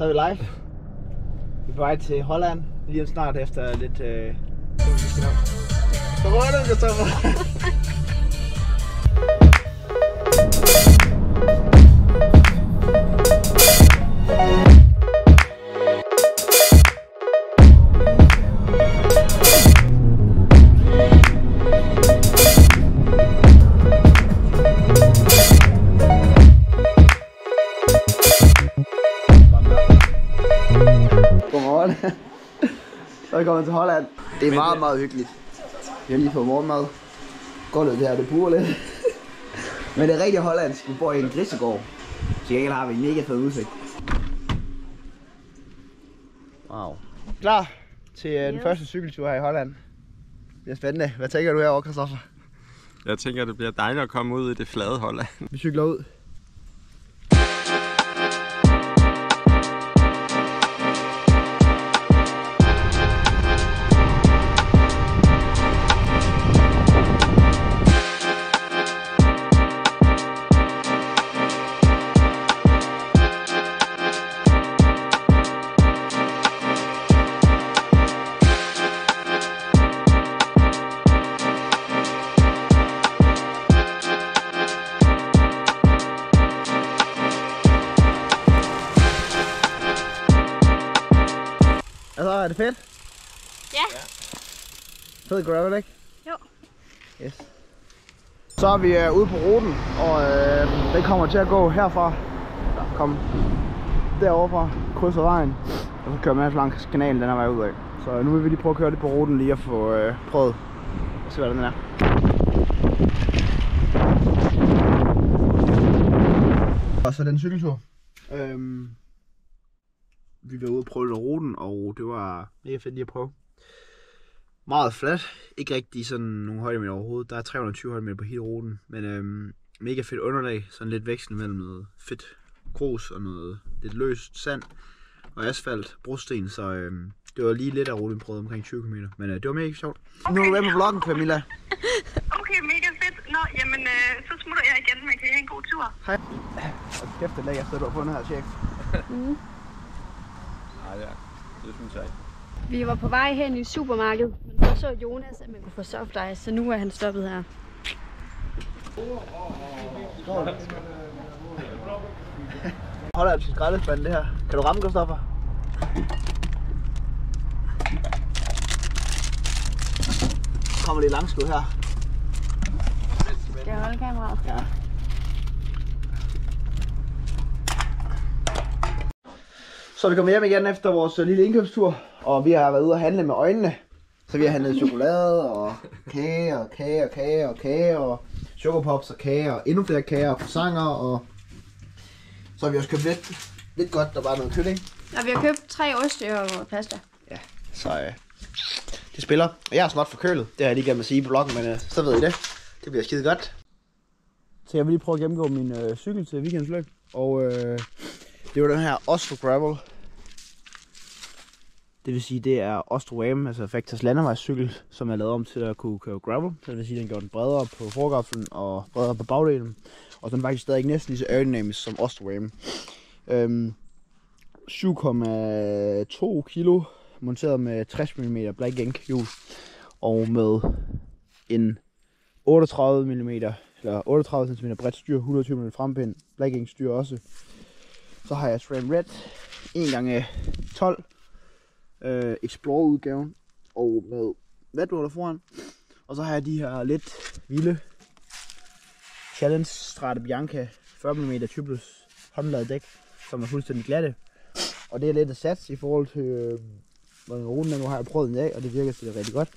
Så er vi live. Vi er på vej til Holland. Lige om snart efter lidt... Øh... Så var det, Christoffer. Godmorgen. Så er vi kommet til Holland. Det er meget, meget hyggeligt. Vi har lige fået morgenmad. Gulvet her, det purer lidt. Men det er rigtig hollandsk. Vi bor i en grisegård. Så ikke har vi en mega fed udsigt. Wow. Klar til øh, den Yes. første cykeltur her i Holland. Det er spændende. Hvad tænker du herovre, Christoffer? Jeg tænker, det bliver dejligt at komme ud i det flade Holland. Vi cykler ud. Fed gravel, ikke? Jo. Yes. Så er vi øh, ude på ruten, og øh, den kommer til at gå herfra. Kom derovre fra, krydser vejen, og så kører man langs kanalen den her vej ud af. Så nu vil vi lige prøve at køre lidt på ruten lige og få øh, prøvet og se hvordan den er. Og så den cykeltur. Øhm, vi var ude og prøve lidt af ruten, og det var mega fedt lige at prøve. Meget flat. Ikke rigtig sådan nogle højdemeter overhovedet. Der er 320 højdemeter på hele ruten. Men øhm, mega fedt underlag. Sådan lidt veksel mellem noget fedt grus og noget lidt løst sand og asfalt, brosten. Så øhm, det var lige lidt af ruten, vi prøvede omkring 20 km. Men øh, det var mega sjovt. Okay. Nu er du med på vloggen, Camilla. Okay, mega fedt. Nå, jamen, øh, så smutter jeg igen, men kan I have en god tur? Hej. Og kæft, det lækker sted, du har fundet her, tjek. Nej, ja. Det synes jeg ikke. Vi var på vej hen i supermarkedet, men så så Jonas, at man kunne få soft ice, så nu er han stoppet her. Hollandsk skraldespand, det her. Kan du ramme, Christoffer? Kommer det langskud her. Skal jeg holde kameraet? Ja. Så er vi kommet hjem igen efter vores øh, lille indkøbstur, og vi har været ude og handle med øjnene. Så vi har handlet chokolade og kage og kage og kage og kage og chokopops og kage og endnu flere kager og croissanter og så har vi også købt lidt, lidt godt, der var noget kylling. Og vi har købt tre oste og pasta. Så øh, det spiller. Og jeg er småt forkølet. Det har jeg lige glemt at sige på bloggen, men øh, så ved I det. Det bliver skide godt. Så jeg vil lige prøve at gennemgå min øh, cykel til weekendsløb. Og øh, det var den her Ostro Gravel. Det vil sige, det er Ostroam, altså Factors landevejscykel, som er lavet om til at kunne køre gravel. Så det vil sige, den gjorde den bredere på forgaflen og bredere på bagdelen. Og den er faktisk stadig næsten lige så aerodynamisk som Ostroam. Øhm, 7,2 kilo monteret med 60 mm Black Ink hjul og med en 38 mm eller 38 cm bredt styr, 120 mm frempind, Black Ink styr også. Så har jeg SRAM Red 1 gange 12 øh, Explore-udgaven, og med vatmåler foran. Og så har jeg de her lidt vilde Challenge Strade Bianca 40 mm tubeless håndlavet dæk, som er fuldstændig glatte. Og det er lidt et sats i forhold til, øh, hvordan ruten er. Nu har jeg prøvet den af, og det virker til det rigtig godt.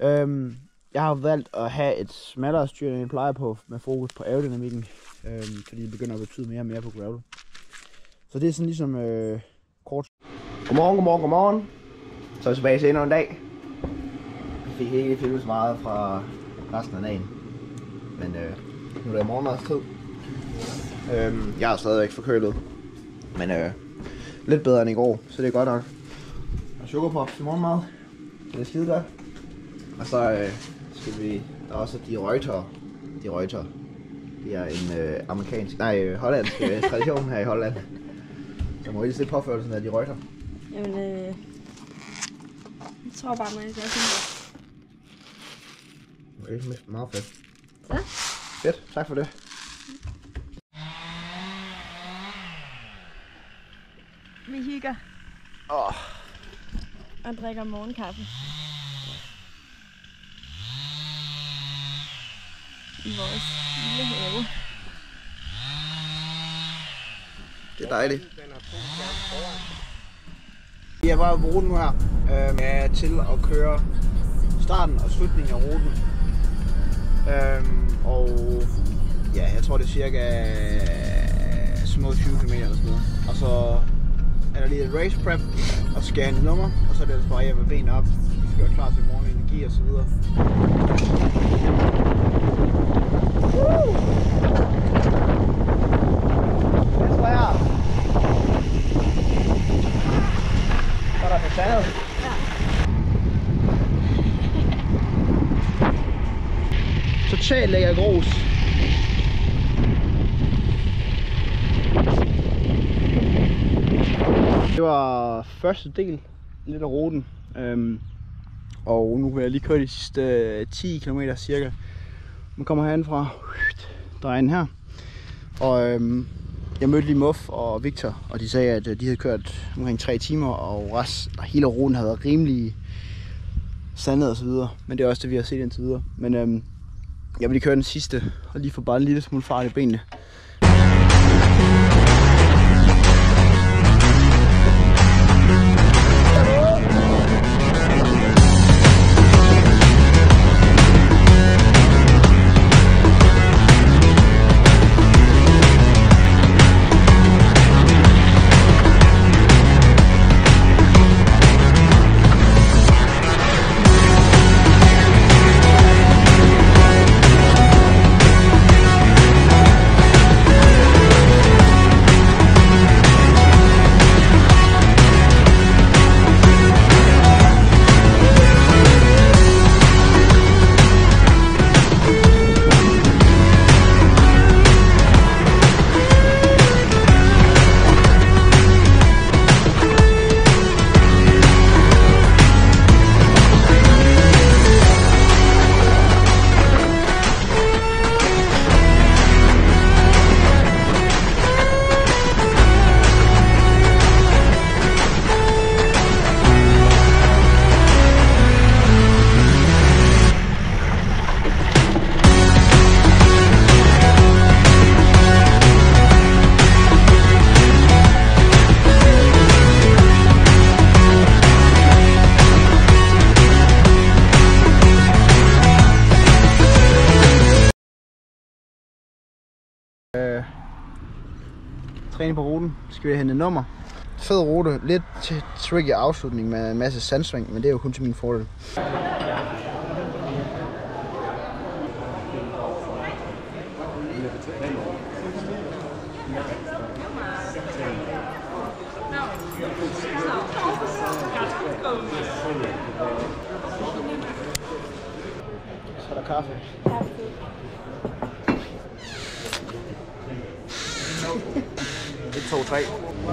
Øhm, jeg har valgt at have et smallere styr, end jeg plejer på, med fokus på aerodynamikken, øhm, fordi det begynder at betyde mere og mere på gravel. Så det er sådan ligesom øh, kort. Godmorgen, godmorgen, godmorgen. Så er vi tilbage til endnu en dag. Vi fik ikke filmet så meget fra resten af dagen. Men øh, nu er det morgenmadstid. Øhm, jeg er stadigvæk forkølet. Men øh, lidt bedre end i går, så det er godt nok. Og chokopops til morgenmad. Det er skide godt. Og så øh, skal vi, der er også de røgter. De røgter. Det er en øh, amerikansk, nej, øh, hollandsk øh, tradition her i Holland. Så må ikke se påførelsen af de røgter. Jamen, øh... Jeg tror bare, man kan sådan Det er meget fedt. Ja. Fedt, tak for det. Vi hygger Åh, og drikker morgenkaffe. I vores lille have. det er dejligt. Jeg var på ruten nu her. Øh, med til at køre starten og slutningen af ruten. Øh, og ja, jeg tror det er cirka små 20 km eller sådan noget. Og så er der lige et race prep, og så skal jeg nummer, og så er det ellers bare hjem med benene op. Vi skal være klar til morgen energi og så videre. Woo her. Så er der facadet. Totalt lækker grus. Det var første del lidt af ruten. Øhm, og nu vil jeg lige køre de sidste øh, 10 km cirka. Man kommer herhen fra, drejen her. Og øhm, jeg mødte lige Muff og Victor, og de sagde, at øh, de havde kørt omkring 3 timer, og rest, og hele ruten havde været rimelig sandet og så videre. Men det er også det, vi har set indtil videre. Men øhm, jeg vil lige køre den sidste, og lige få bare en lille smule fart i benene. Træning på ruten. Så skal vi hente nummer. Fed rute. Lidt til tricky afslutning med en masse sandsving, men det er jo kun til min fordel. Så er der kaffe. 1, 2, 3.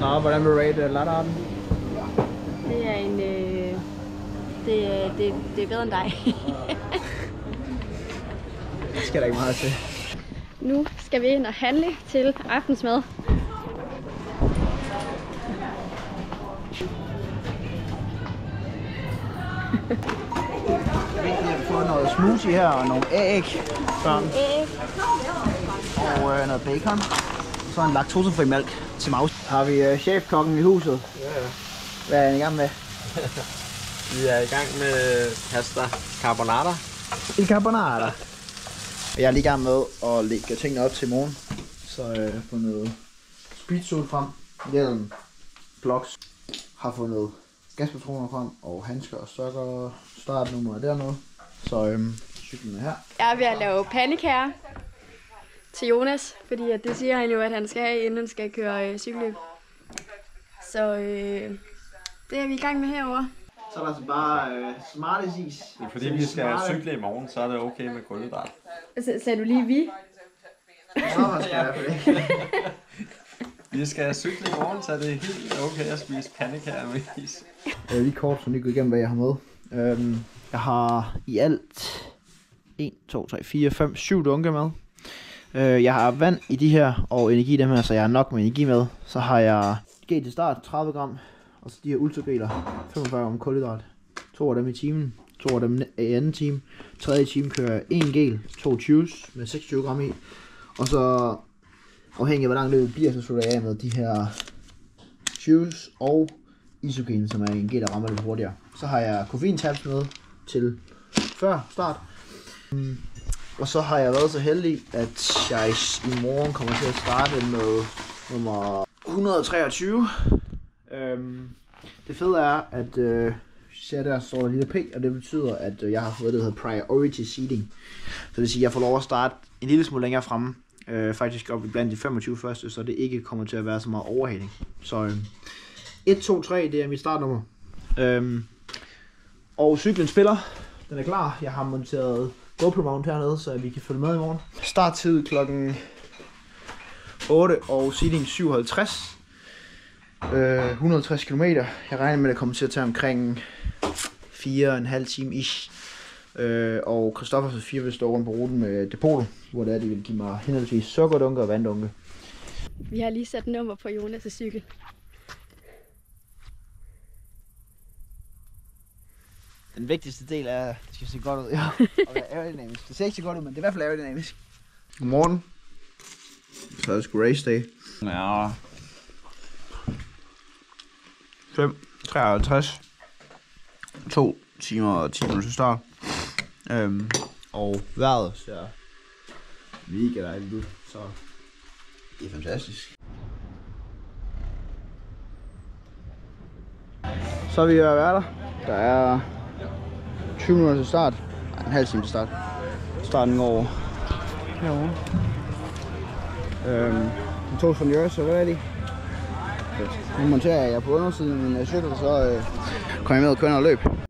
Nå, hvordan vil du rate latterarten? Det er en... Øh... Det, er- det, det er bedre end dig. Det skal der ikke meget til. nu skal vi ind og handle til aftensmad. Vi har fået noget smoothie her og nogle æg, børn, Æg. og øh, noget bacon. Og så en laktosefri mælk til Maus. Har vi øh, chefkokken i huset? Ja, ja. Hvad er i gang med? Vi er i gang med pasta carbonara. Il carbonara. Jeg er lige i gang med at lægge tingene op til morgen. Så øh, jeg har fundet speedsol frem, hjelm, blocks, har fundet gaspatroner frem, og handsker og sokker, startnummer er dernede. Så øhm, cyklen er her. Jeg er ved at lave pandekager til Jonas, fordi at det siger han jo, at han skal have, inden han skal køre øh, cykelløb. Så øh, det er vi i gang med herover. Så er der altså bare øh, smarties is. Det er fordi, vi skal cykle i morgen, så er det okay med kulhydrat. Så, sagde du lige vi? Nå, skal ikke. Vi skal cykle i morgen, så det er helt okay at spise pandekager med is. Jeg vil lige kort så lige gå igennem, hvad jeg har med. Øhm, jeg har i alt 1, 2, 3, 4, 5, 7 dunke med. Øh, jeg har vand i de her, og energi i dem her, så jeg har nok med energi med. Så har jeg G til start, 30 gram, og så de her ultrageler, 45 gram kulhydrat. To af dem i timen, to af dem i anden time. Tredje time kører jeg en gel, to juice med 26 gram i. Og så afhængig af hvor langt løbet bliver, så slutter jeg af med de her juice og isogen, som er en gel, der rammer lidt hurtigere. Så har jeg koffeintabs med til før start. Mm. Og så har jeg været så heldig, at jeg i morgen kommer til at starte med nummer 123. Øhm, det fede er, at øh, ser der står der lille P, og det betyder, at øh, jeg har fået det, der hedder priority seating. Så det vil sige, at jeg får lov at starte en lille smule længere fremme. Øh, faktisk op i blandt de 25 første, så det ikke kommer til at være så meget overhaling. Så øh, 1, 2, 3, det er mit startnummer. Øhm, og cyklen spiller. Den er klar. Jeg har monteret GoPro mount hernede, så vi kan følge med i morgen. Starttid klokken 8 og seating 57. Øh, 160 km. Jeg regner med, at det kommer til at tage omkring 4,5 time ish. Øh, og Christoffer og 4 vil stå rundt på ruten med Depolo, hvor det er, de vil give mig henholdsvis sukkerdunke og vanddunke. Vi har lige sat nummer på Jonas' cykel. Den vigtigste del er, at det skal se godt ud. Ja, og være aerodynamisk. Det ser ikke så godt ud, men det er i hvert fald aerodynamisk. Godmorgen. Så er det sgu race day. Ja, 5, 53. 2 timer og 10 minutter til start. Øhm, og vejret ser mega dejligt ud, så det er fantastisk. Så er vi ved at være der. Der er 20 minutter til start. Nej, en halv time til start. Starten går herovre. Øhm, de to seniors er ready. Fedt. Nu monterer jeg på undersiden af min cykel, så øh, kommer jeg med og kører noget løb.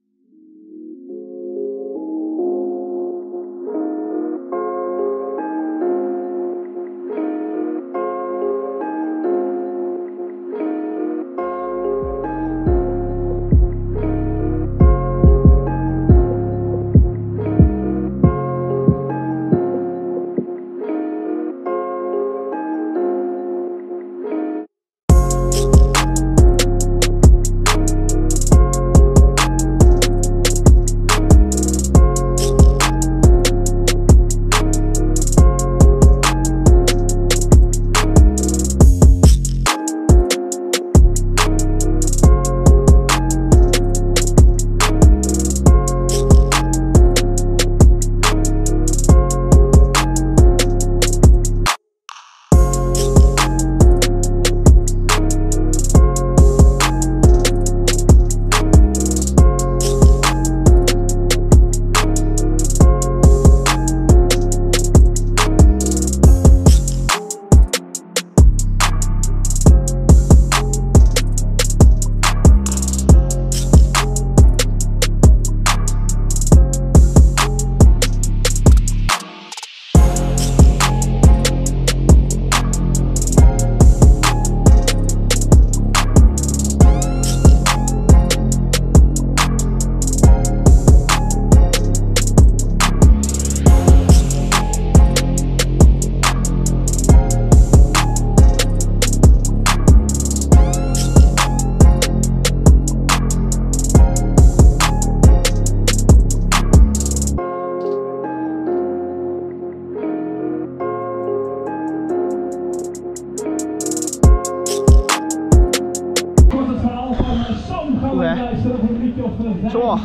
Thor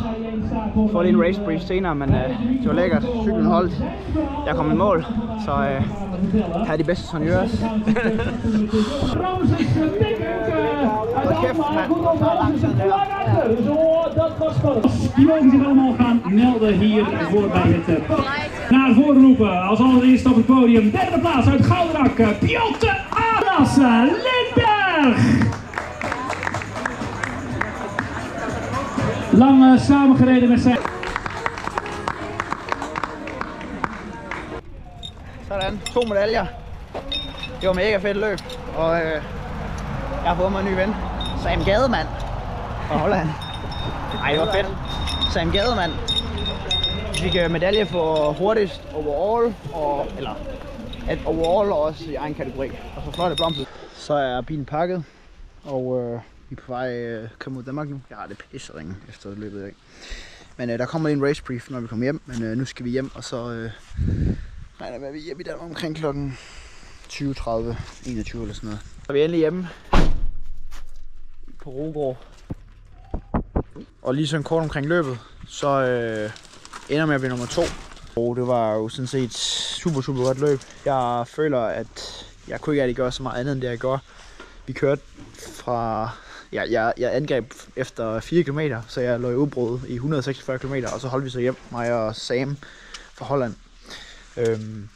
får lige en race brief senere, men øh, det var lækkert. Cyklen holdt. Jeg kom i mål, så øh, her er de bedste sonjørs. Hold kæft, mand. Tid, det her. Die mogen zich allemaal gaan melden hier voor bij het eh, naar voren roepen. Als allereerst op het podium, derde plaats uit Goudak, eh, Piotr Lang eh, samengereden met zijn... Sådan, to medaljer. Det var mega fedt løb, og øh, Jeg har fået mig en ny ven. Sam Gademand. Fra Holland. Ej, det var fedt. Sam Gademand. Vi fik øh, medalje for hurtigst overall, og, eller at overall og også i egen kategori. Og så flot blomster. Så er bilen pakket, og øh, vi er på vej øh, komme ud af Danmark nu. Jeg har det pisseringe efter løbet i dag. Men øh, der kommer lige en race brief, når vi kommer hjem. Men øh, nu skal vi hjem, og så øh, regner med, at vi er hjemme i Danmark omkring klokken 20, 30, 21 eller sådan noget. Så er vi endelig hjemme på Rogård. Og lige sådan kort omkring løbet, så øh, ender med at blive nummer to. Og det var jo sådan set super, super godt løb. Jeg føler, at jeg kunne ikke rigtig gøre så meget andet, end det jeg gjorde. Vi kørte fra... Ja, jeg, jeg angreb efter 4 km, så jeg lå i udbrud i 146 km, og så holdt vi så hjem, mig og Sam fra Holland. Øhm,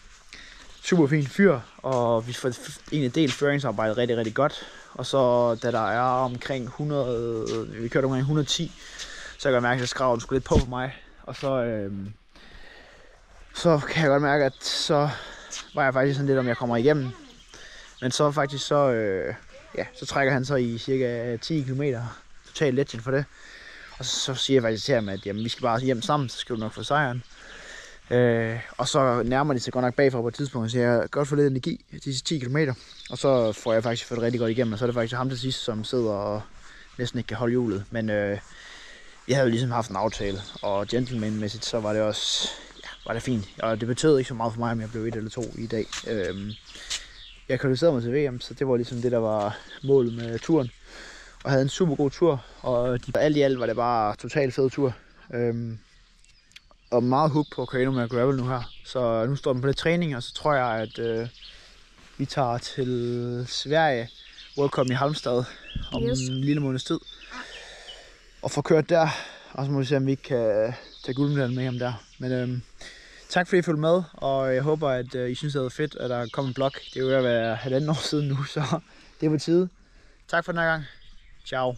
super fin fyr, og vi får en del føringsarbejdet rigtig, rigtig godt. Og så da der er omkring 100, vi kørte omkring 110, så jeg kan mærke, at skraven skulle lidt på for mig. Og så, øhm, så kan jeg godt mærke, at så var jeg faktisk sådan lidt, om jeg kommer igennem. Men så faktisk så, øh, ja, så trækker han så i cirka øh, 10 km. Totalt legend for det. Og så, så siger jeg faktisk til ham, at jamen, vi skal bare hjem sammen, så skal du nok få sejren. Øh, og så nærmer de sig godt nok bagfra på et tidspunkt, så jeg godt få lidt energi de 10 km. Og så får jeg faktisk fået rigtig godt igennem, og så er det faktisk ham til sidst, som sidder og næsten ikke kan holde hjulet. Men øh, jeg havde jo ligesom haft en aftale, og gentlemanmæssigt så var det også ja, var det fint. Og det betød ikke så meget for mig, om jeg blev et eller to i dag. Øh, jeg kvalificerede mig til VM, så det var ligesom det, der var målet med turen. Og havde en super god tur, og de, alt i alt var det bare totalt fed tur. Øh, og meget hook på at køre endnu mere gravel nu her. Så nu står den på lidt træning, og så tror jeg, at øh, vi tager til Sverige, World Cup i Halmstad, om Yes. en lille måneds tid. Og får kørt der, og så må vi se, om vi kan tage guldmedaljen med hjem der. Men øhm, tak fordi I fulgte med, og jeg håber, at øh, I synes, det var fedt, at der kom en blog. Det er jo ved at være halvanden år siden nu, så det er på tide. Tak for den her gang. Ciao.